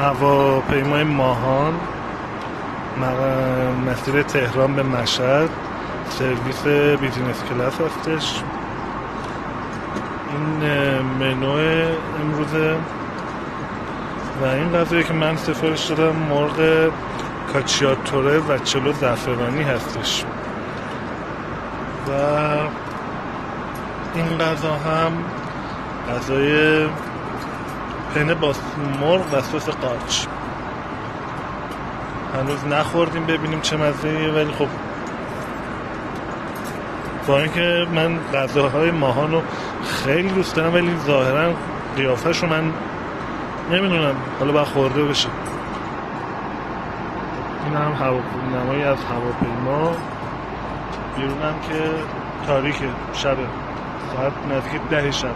هواپیمای ماهان مسیر تهران به مشهد سرویس بیزینس کلاس هستش. این منو امروزه. و این غذایی که من سفارش دادم مرغ کاچیاتوره و چلو زعفرانی هستش. و این غذا هم غذای پنه با مرغ و سس قارچ. هنوز نخوردیم ببینیم چه مزه ولی خب. با اینکه من غذاهای ماهان رو خیلی دوست دارم ولی ظاهرا قیافش رو من نمی‌دونم حالا باید خورده بشه. این هم نمایی از هواپیما. بیرونم که تاریکه شبه. ساعت نزدیک ده شبه.